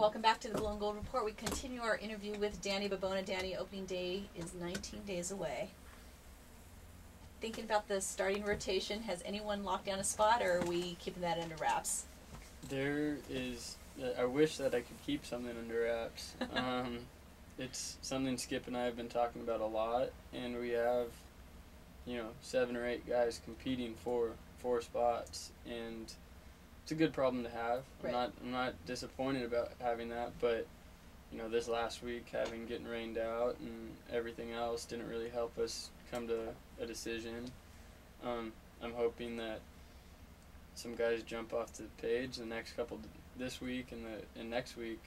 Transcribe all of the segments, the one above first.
Welcome back to the Blue and Gold Report. We continue our interview with Danny Bibona. Danny, opening day is 19 days away. Thinking about the starting rotation, has anyone locked down a spot, or are we keeping that under wraps? There is. I wish that I could keep something under wraps. Um, it's something Skip and I have been talking about a lot, and we have, you know, seven or eight guys competing for four spots, and it's a good problem to have. Right. I'm not I'm not disappointed about having that, but you know, this last week having getting rained out and everything else didn't really help us come to a decision. Um, I'm hoping that some guys jump off the page the next couple this week and the and next week,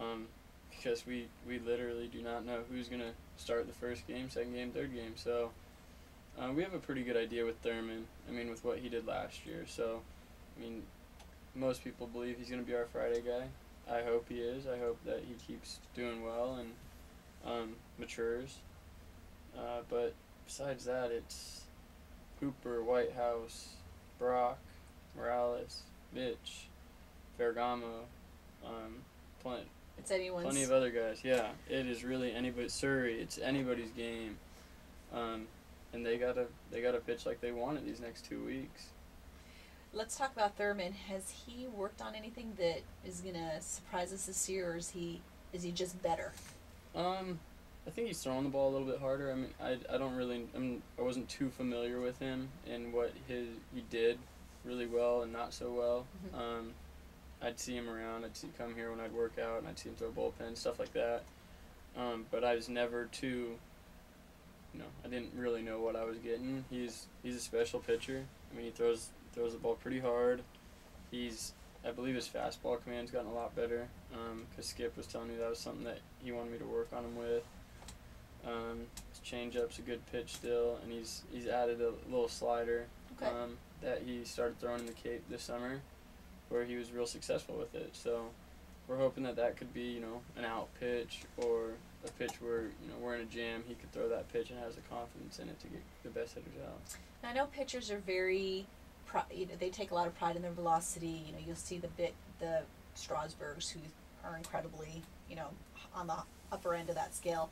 um, because we we literally do not know who's gonna start the first game, second game, third game. So. Uh, we have a pretty good idea with Thurman. I mean, with what he did last year. So, I mean, most people believe he's going to be our Friday guy. I hope he is. I hope that he keeps doing well and um, matures. Uh, but besides that, it's Hooper, Whitehouse, Brock, Morales, Mitch, Ferragamo, um, plenty, It's anyone's. plenty of other guys. Yeah, it is really anybody. Surrey, it's anybody's game, um, and they gotta they gotta pitch like they want it these next two weeks. Let's talk about Thurman. Has he worked on anything that is gonna surprise us this year, or is he is he just better? Um, I think he's throwing the ball a little bit harder. I mean, I, I don't really I'm, I wasn't too familiar with him and what his he did really well and not so well. Mhm. Um, I'd see him around. I'd see come here when I'd work out, and I'd see him throw bullpen stuff like that. Um, but I was never too. You know, I didn't really know what I was getting. He's he's a special pitcher. I mean, he throws throws the ball pretty hard. He's I believe his fastball command's gotten a lot better. Because Skip was telling me that was something that he wanted me to work on him with. Um, his changeup's a good pitch still, and he's he's added a little slider Okay. um, that he started throwing in the Cape this summer, where he was real successful with it. So we're hoping that that could be you know an out pitch or a pitch where you know we're in a jam, he could throw that pitch and has the confidence in it to get the best hitters out. Now, I know pitchers are very, you know, they take a lot of pride in their velocity. You know, you'll see the bit the Strasburgs who are incredibly, you know, on the upper end of that scale.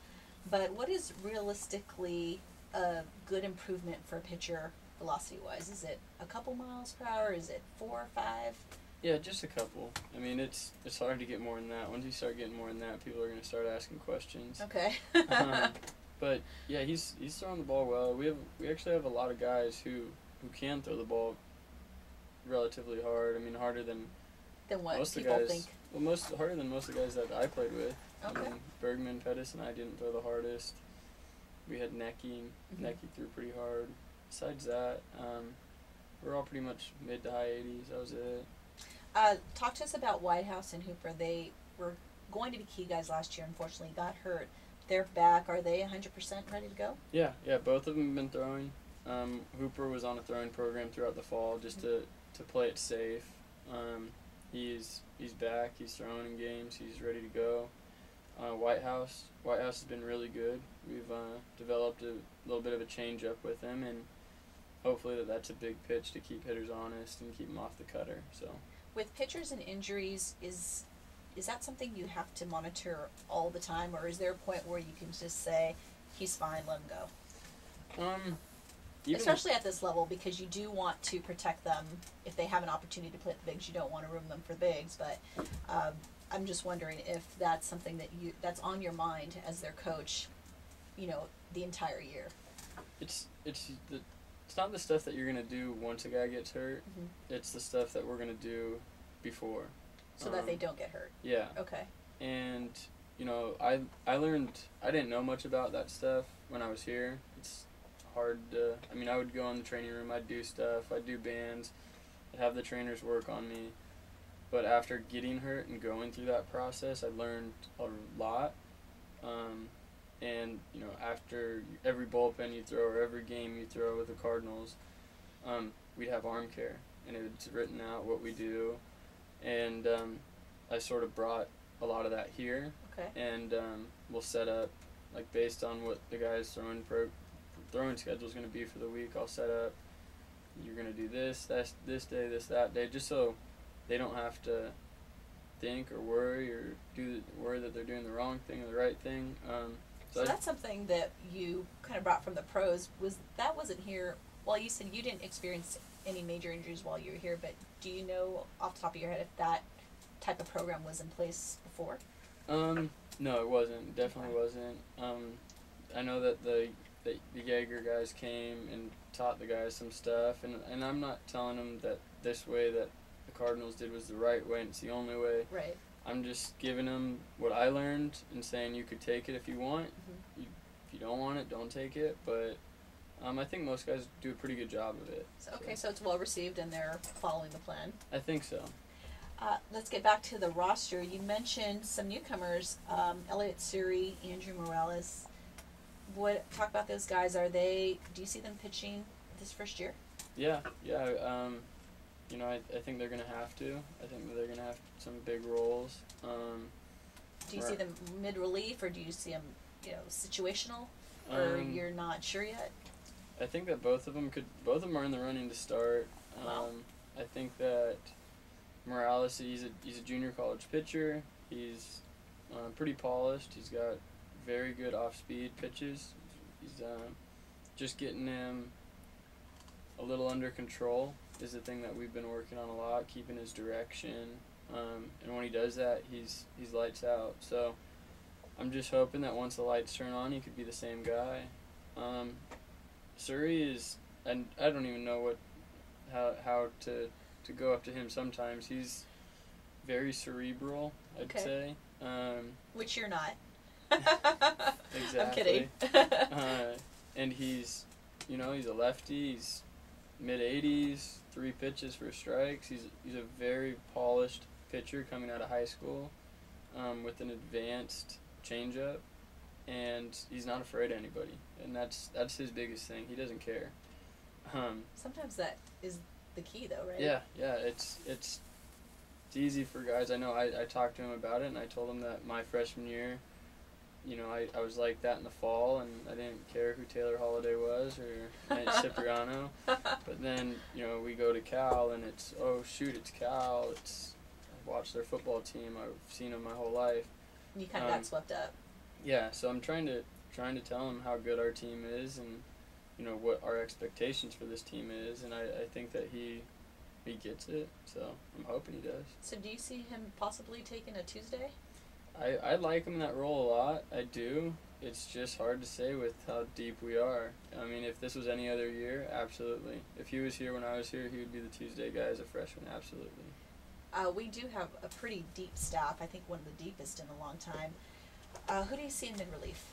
But what is realistically a good improvement for a pitcher velocity wise? Is it a couple miles per hour? Is it four or five? Yeah, just a couple. I mean, it's it's hard to get more than that. Once you start getting more than that, people are gonna start asking questions. Okay. um, but yeah, he's he's throwing the ball well. We have we actually have a lot of guys who who can throw the ball relatively hard. I mean, harder than then what most of the people guys. think? Well, most harder than most of the guys that I played with. Okay. I mean, Bergman, Pettis, and I didn't throw the hardest. We had Necky. Mhm. Necky threw pretty hard. Besides that, um, we're all pretty much mid to high 80s. That was it. Uh, talk to us about Whitehouse and Hooper. They were going to be key guys last year. Unfortunately, got hurt. They're back. Are they 100% ready to go? Yeah, yeah, both of them have been throwing. Um, Hooper was on a throwing program throughout the fall just to, to play it safe. Um, he's he's back. He's throwing in games. He's ready to go. Uh, Whitehouse Whitehouse has been really good. We've uh, developed a little bit of a change up with him, and hopefully that that's a big pitch to keep hitters honest and keep them off the cutter. So With pitchers and injuries, is is that something you have to monitor all the time, or is there a point where you can just say he's fine, let him go? um, even Especially at this level, because you do want to protect them if they have an opportunity to play at the bigs. You don't want to ruin them for the bigs, but um, I'm just wondering if that's something that you that's on your mind as their coach, you know, the entire year. it's it's the it's not the stuff that you're gonna do once a guy gets hurt. Mhm. It's the stuff that we're gonna do before. so that they Um, don't get hurt. Yeah, Okay. and you know, I I learned I didn't know much about that stuff when I was here. Hard to. I mean, I would go in the training room. I'd do stuff. I'd do bands. I'd have the trainers work on me. But after getting hurt and going through that process, I learned a lot. Um, and you know, after every bullpen you throw or every game you throw with the Cardinals, um, we'd have arm care, and it's written out what we do, and um, I sort of brought a lot of that here, Okay. and um, we'll set up like based on what the guys throwing pro throwing schedule is going to be for the week. I'll set up. You're going to do this, that's this day, this that day, just so they don't have to think or worry or do worry that they're doing the wrong thing or the right thing. Um, So I- that's something that you kind of brought from the pros. Was that wasn't here? Well, you said you didn't experience any major injuries while you were here, but do you know off the top of your head if that type of program was in place before? Um, no, it wasn't. Definitely wasn't. Um, I know that the, the the Jaeger guys came and taught the guys some stuff, and and I'm not telling them that this way that the Cardinals did was the right way and it's the only way. Right. I'm just giving them what I learned and saying you could take it if you want. Mhm. You, if you don't want it, don't take it. But um, I think most guys do a pretty good job of it. So, okay, so it's well received and they're following the plan. I think so. Uh, let's get back to the roster. You mentioned some newcomers, um, Elliot Surrey, Andrew Morales. What talk about those guys? Are they? Do you see them pitching this first year? Yeah, yeah. Um, you know, I, I think they're gonna have to. I think they're gonna have some big roles. Um, Do you see them mid relief, or do you see them, you know, situational, or um, you're not sure yet? I think that both of them could. Both of them are in the running to start. Um, Wow. I think that Morales, he's a he's a junior college pitcher. He's uh, pretty polished. He's got very good off speed pitches. He's um, just getting him a little under control is the thing that we've been working on a lot, keeping his direction. Um, and when he does that, he's he's lights out. So I'm just hoping that once the lights turn on, he could be the same guy. Um, Surrey is, and I don't even know what, how how to to go up to him. Sometimes he's very cerebral. I'd Okay. say. Um, Which you're not. Exactly. I'm kidding. uh, and he's, you know, he's a lefty. He's mid 80s, three pitches for strikes. He's he's a very polished pitcher coming out of high school, um, with an advanced changeup, and he's not afraid of anybody. And that's that's his biggest thing. He doesn't care. Um, Sometimes that is the key, though, right? yeah, yeah. It's it's it's easy for guys. I know. I, I talked to him about it, and I told him that my freshman year, you know, I, I was like that in the fall, and I didn't care who Taylor Holiday was or Nate Cipriano. But then you know we go to Cal, and it's oh shoot, it's Cal. It's I've watched their football team. I've seen them my whole life. you kind of um, got swept up. Yeah, so I'm trying to trying to tell him how good our team is, and you know what our expectations for this team is, and I, I think that he he gets it. So I'm hoping he does. So, do you see him possibly taking a Tuesday? I, I like him in that role a lot. I do. It's just hard to say with how deep we are. I mean, if this was any other year, absolutely. If he was here when I was here, he would be the Tuesday guy as a freshman, absolutely. Uh, we do have a pretty deep staff. I think one of the deepest in a long time. Uh, who do you see in mid relief?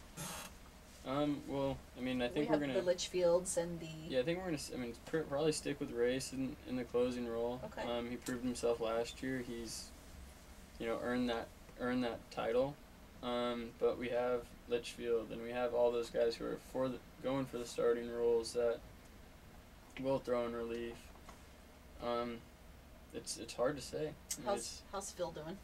Um, well, I mean, I think we are gonna. the Litchfields and the. Yeah, I think we're gonna. I mean, pr- probably stick with Race in, in the closing role. Okay. Um, he proved himself last year. He's, you know, earned that earned that title. Um, but we have Litchfield and we have all those guys who are for the, going for the starting roles that will throw in relief. Um, it's it's hard to say. I mean, How's How's Phil doing?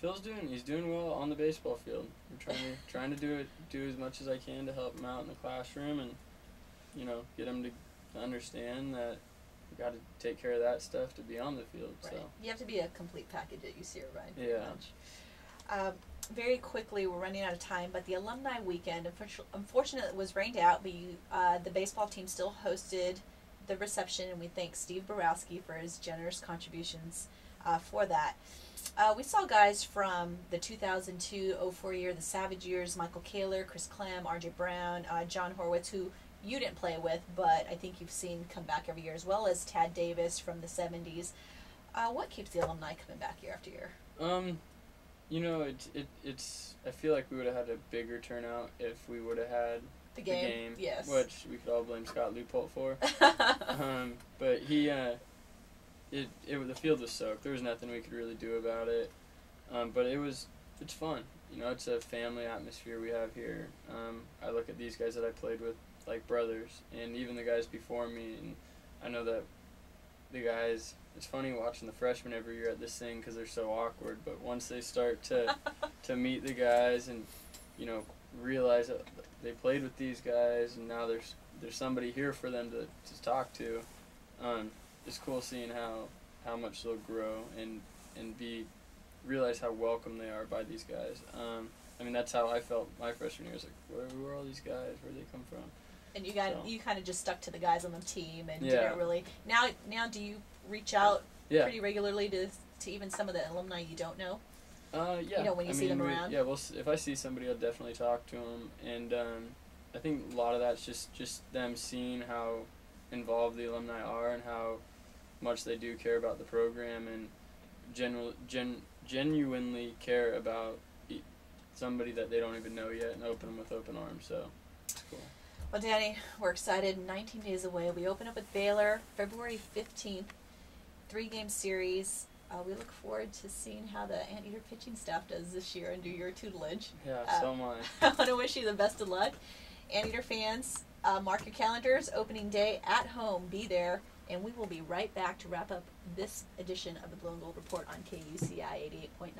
Phil's doing he's doing well on the baseball field. I'm trying to trying to do it do as much as I can to help him out in the classroom and you know get him to, understand that got to take care of that stuff to be on the field. Right. So You have to be a complete package at UC Irvine. Yeah. Um, very quickly, we're running out of time, but the alumni weekend, unfor- unfortunately, it was rained out, but you, uh, the baseball team still hosted the reception, and we thank Steve Borowski for his generous contributions uh, for that. Uh, we saw guys from the 2002-04 year, the Savage years, Michael Kaler, Chris Clem, RJ Brown, uh, John Horwitz, who you didn't play with, but I think you've seen come back every year, as well as Tad Davis from the 70s. Uh, what keeps the alumni coming back year after year? um, you know it it it's I feel like we would have had a bigger turnout if we would have had The the game, game, yes. which we could all blame Scott Leupold for. um, but he, uh, it, it, the field was soaked. There was nothing we could really do about it. Um, but it was, it's fun. You know, it's a family atmosphere we have here. Um, I look at these guys that I played with like brothers, and even the guys before me, and I know that the guys. It's funny watching the freshmen every year at this thing because they're so awkward. But once they start to to meet the guys and you know realize that they played with these guys and now there's there's somebody here for them to, to talk to um, it's cool seeing how how much they'll grow and and be realize how welcome they are by these guys. Um, I mean, that's how I felt my freshman year. I was like, where, where are all these guys? Where do they come from? And you got So. you kind of just stuck to the guys on the team and Yeah. didn't really. Now now do you reach out Yeah. pretty regularly to to even some of the alumni you don't know? Uh, yeah. you know, when you I see mean, them we- around? Yeah, well, if I see somebody, I'll definitely talk to them, and um, I think a lot of that's just just them seeing how involved the alumni are and how much they do care about the program and general gen genuinely care about somebody that they don't even know yet and open them with open arms. So. Well, Danny, we're excited. 19 days away. We open up with Baylor February 15th. Three game series. Uh, we look forward to seeing how the Anteater pitching staff does this year under your tutelage. Yeah, Uh, so I. I want to wish you the best of luck. Anteater fans, uh, mark your calendars. Opening day at home. Be there. And we will be right back to wrap up this edition of the Blue and Gold Report on KUCI 88.9.